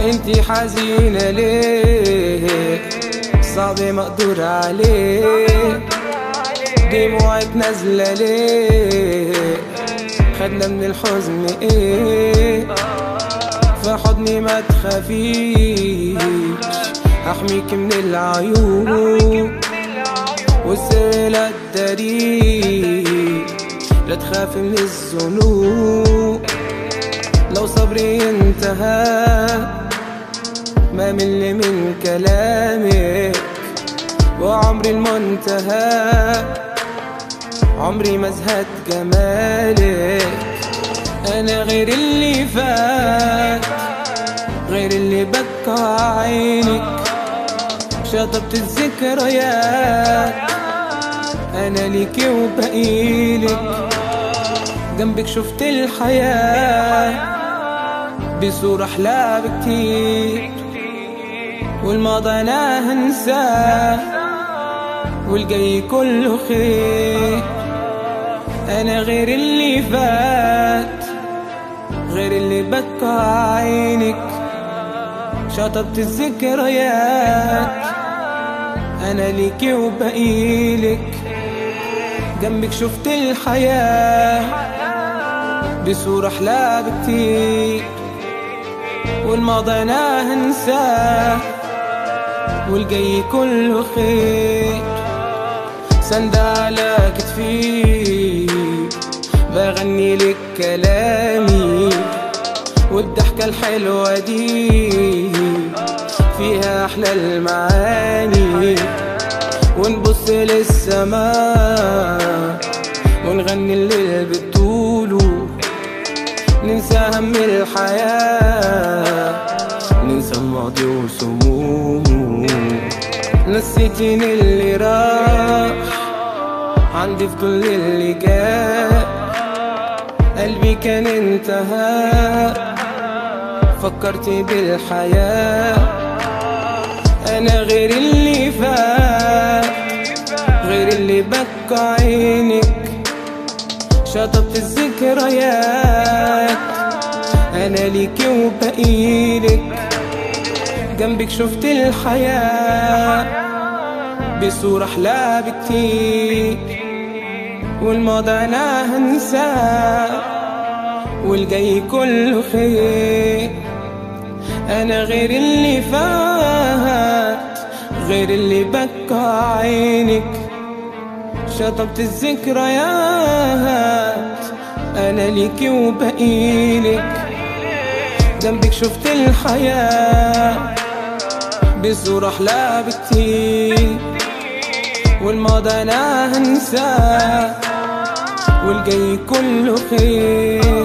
انتي حزينة ليه؟ صعب مقدور عليه. دموعك نازلة ليه؟ خدنا من الحزن إيه؟ في حضني ما تخافيش. احميك من العيوب والسر لا لا تخاف من الذنوب. لو صبري انتهى ما مل من كلامك. وعمري المنتهى عمري ما زهد جمالك. أنا غير اللي فات غير اللي بكى عينك. شطبت الذكريات أنا ليكي وبقيلك جنبك شفت الحياة. بصورة أحلى بكتير والماضي أنا هنساه. والجاي كله خير. أنا غير اللي فات. غير اللي بكى عينك. شطبت الذكريات. أنا ليكي وبقيلك جنبك شفت الحياة. بصورة أحلى بكتير والماضي أنا هنساه والجاي كله خير. سند على كتفي بغني لك كلامي. والضحكة الحلوة دي فيها أحلى المعاني. ونبص للسماء ونغني الليل بطوله ننسى هم الحياة ننسى الماضي وسمومه نسيتيني اللي راح عندي في كل اللي جاء. قلبي كان انتهى فكرتي بالحياة. أنا غير اللي فات غير اللي بكى عينك. شطبت الذكريات أنا ليكي وبقيلك جنبك شفت الحياة. بصورة أحلى بكتير. والماضي أنا هنساه. والجاي كله خير. أنا غير اللي فات. غير اللي بكى عينك. شطبت الذكريات. أنا ليكي وبقيلك جنبك شفت الحياة بصورة أحلى بكتير والماضي أنا هنساه والجاي كله خير.